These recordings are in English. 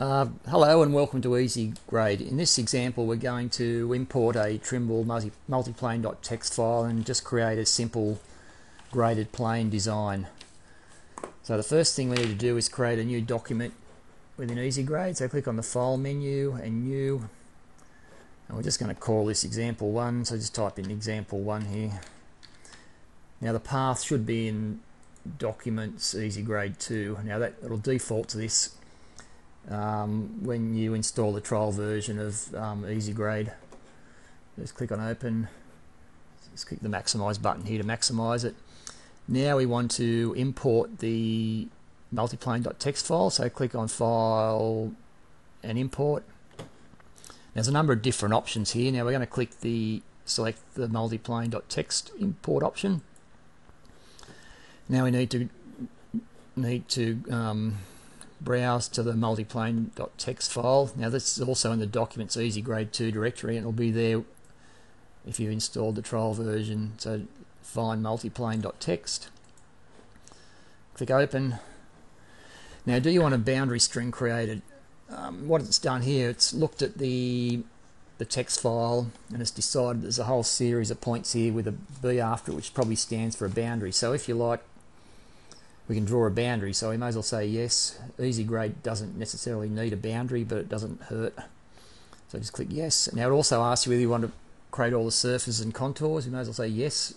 Uh, hello and welcome to Easy Grade. In this example we're going to import a Trimble multi multiplane.txt file and just create a simple graded plane design. So the first thing we need to do is create a new document within Ezigrade. So click on the File menu and New and we're just going to call this example 1 so just type in example 1 here. Now the path should be in Documents Ezigrade 2. Now that it'll default to this um, when you install the trial version of um, Ezigrade. Just click on open, just click the maximize button here to maximize it. Now we want to import the multiplane.txt file, so click on file and import. There's a number of different options here. Now we're going to click the select the multiplane.txt import option. Now we need to need to um, browse to the multiplane.txt file. Now this is also in the Documents Ezigrade 2 directory and it'll be there if you've installed the trial version. So find multiplane.txt, click open. Now do you want a boundary string created? Um, what it's done here, it's looked at the the text file and it's decided there's a whole series of points here with a B after it which probably stands for a boundary. So if you like we can draw a boundary. So we may as well say yes. Ezigrade doesn't necessarily need a boundary, but it doesn't hurt. So just click yes. Now it also asks you whether you want to create all the surfaces and contours. We may as well say yes.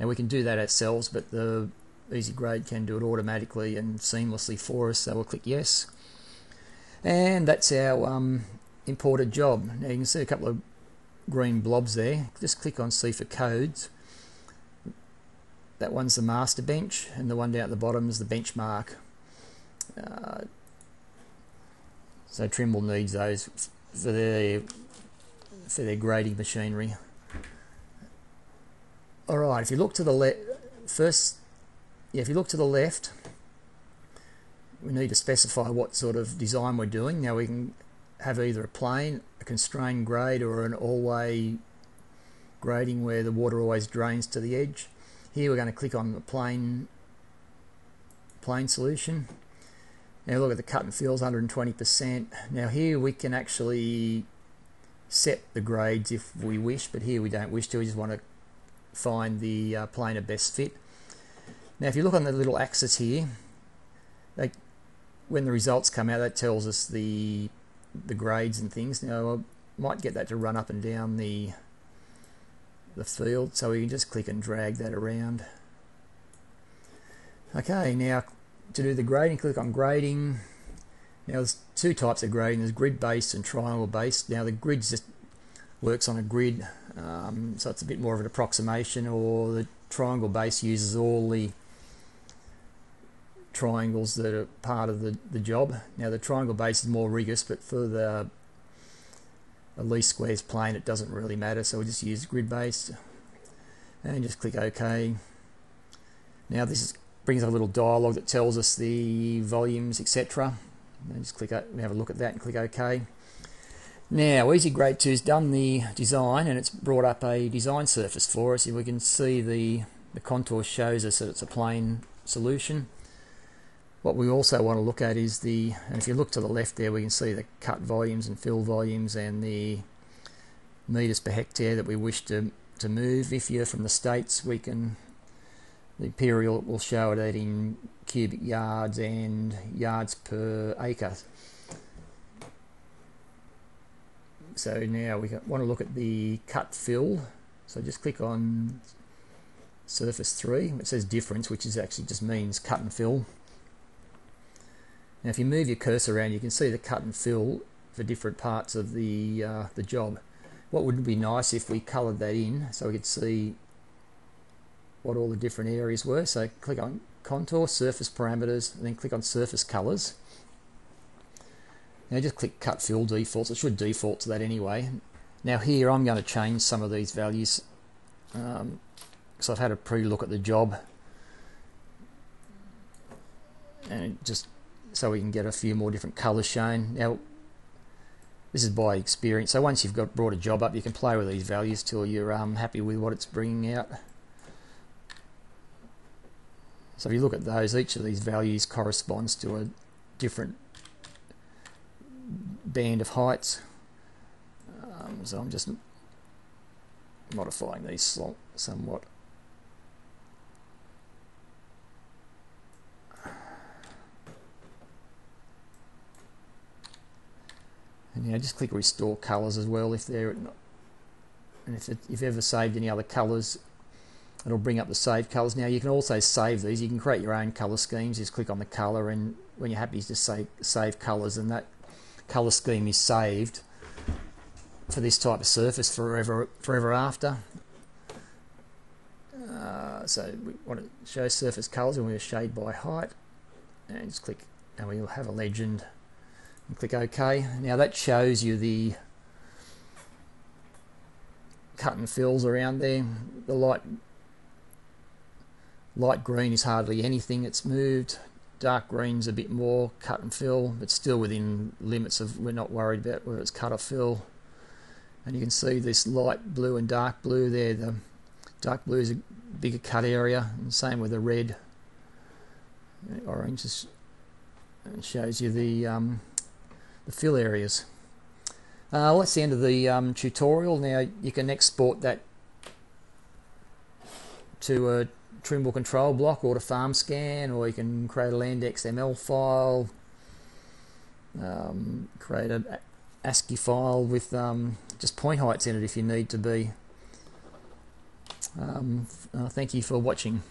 And we can do that ourselves, but the Ezigrade can do it automatically and seamlessly for us. So we'll click yes. And that's our um, imported job. Now you can see a couple of green blobs there. Just click on see for codes that one's the master bench, and the one down at the bottom is the benchmark. Uh, so Trimble needs those for their for their grading machinery. All right, if you look to the left, first, yeah, if you look to the left, we need to specify what sort of design we're doing. Now we can have either a plane, a constrained grade, or an all-way grading where the water always drains to the edge. Here we're going to click on the plane, plane solution. Now look at the cut and fills 120%. Now here we can actually set the grades if we wish, but here we don't wish to. We just want to find the uh, plane of best fit. Now if you look on the little axis here, they, when the results come out, that tells us the the grades and things. Now I might get that to run up and down the the field so we can just click and drag that around. Okay now to do the grading click on grading. Now there's two types of grading. There's grid based and triangle based. Now the grid just works on a grid um, so it's a bit more of an approximation or the triangle base uses all the triangles that are part of the, the job. Now the triangle base is more rigorous but for the least squares plane it doesn't really matter so we'll just use grid based and just click OK. Now this is, brings up a little dialog that tells us the volumes etc and just click have a look at that and click OK. Now Ezigrade 2 has done the design and it's brought up a design surface for us. If we can see the the contour shows us that it's a plane solution what we also want to look at is the, and if you look to the left there, we can see the cut volumes and fill volumes and the meters per hectare that we wish to, to move. If you're from the States, we can, the imperial will show it in cubic yards and yards per acre. So now we want to look at the cut fill. So just click on surface 3. It says difference, which is actually just means cut and fill. Now if you move your cursor around you can see the cut and fill for different parts of the, uh, the job. What would be nice if we coloured that in so we could see what all the different areas were. So click on contour, surface parameters, and then click on surface colours. Now just click cut fill defaults. It should default to that anyway. Now here I'm going to change some of these values um, I've had a pre-look at the job and just so we can get a few more different colours shown. Now, this is by experience. So once you've got brought a job up, you can play with these values till you're um, happy with what it's bringing out. So if you look at those, each of these values corresponds to a different band of heights. Um, so I'm just modifying these somewhat. And you know, just click restore colours as well if they're not, and if, it, you've ever saved any other colours it'll bring up the save colours. Now you can also save these. You can create your own colour schemes. Just click on the colour, and when you're happy, just say save colours, and that colour scheme is saved for this type of surface forever forever after. Uh, so we want to show surface colours, and we'll shade by height, and just click, and we'll have a legend, click OK. Now that shows you the cut and fills around there. The light Light green is hardly anything it's moved. Dark green's a bit more cut and fill, but still within limits of we're not worried about whether it's cut or fill. And you can see this light blue and dark blue there. The dark blue is a bigger cut area, and same with the red. Orange is, shows you the um, the fill areas. Uh, well, that's the end of the um, tutorial. Now you can export that to a Trimble control block or to FarmScan, or you can create a LandXML file, um, create an ASCII file with um, just point heights in it if you need to be. Um, uh, thank you for watching.